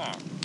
Ah.